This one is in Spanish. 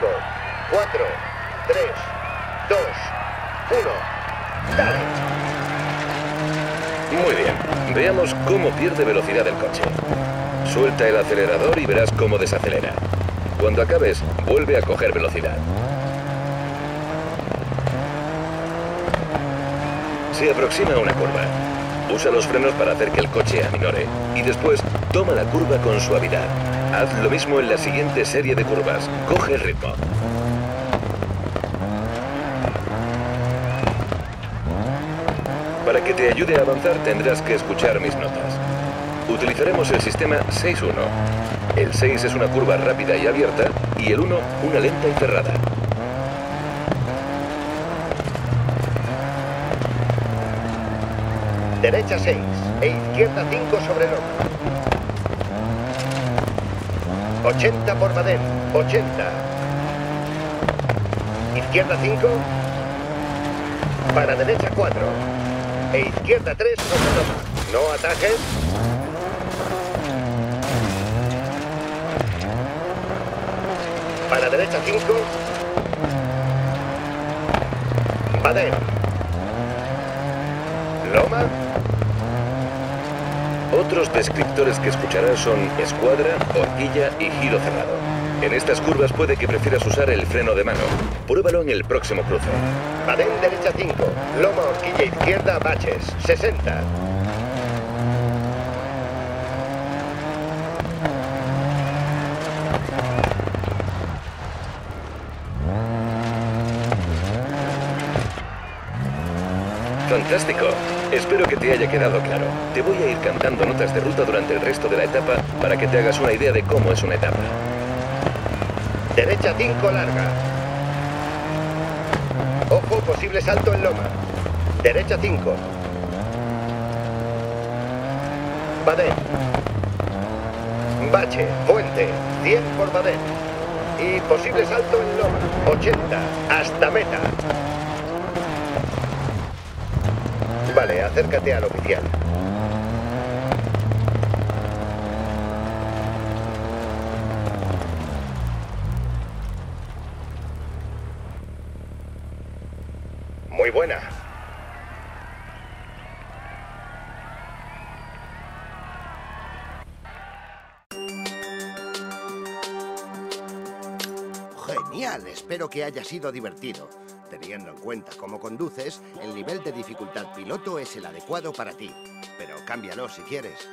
4, 3, 2, 1. Dale. Muy bien. Veamos cómo pierde velocidad el coche. Suelta el acelerador y verás cómo desacelera. Cuando acabes, vuelve a coger velocidad. Se aproxima a una curva. Usa los frenos para hacer que el coche aminore y después toma la curva con suavidad. Haz lo mismo en la siguiente serie de curvas. Coge el ritmo. Para que te ayude a avanzar tendrás que escuchar mis notas. Utilizaremos el sistema 6-1. El 6 es una curva rápida y abierta y el 1 una lenta y cerrada. Derecha 6 e izquierda 5 sobre loma. 80 por Madén, 80. Izquierda 5. Para derecha 4. E izquierda 3 sobre loma. No atajes. Para derecha 5. Madén. Loma. Otros descriptores que escucharás son escuadra, horquilla y giro cerrado. En estas curvas puede que prefieras usar el freno de mano. Pruébalo en el próximo cruce. Badén derecha 5. Loma horquilla izquierda baches. 60. Fantástico. Espero que te haya quedado claro. Te voy a ir cantando notas de ruta durante el resto de la etapa para que te hagas una idea de cómo es una etapa. Derecha 5 larga. Ojo, posible salto en loma. Derecha 5. Badén. Bache, puente, 100 por Badén. Y posible salto en loma. 80, hasta meta. Vale, acércate al oficial. Muy buena. Genial, espero que haya sido divertido. Teniendo en cuenta cómo conduces, el nivel de dificultad piloto es el adecuado para ti. Pero cámbialo si quieres.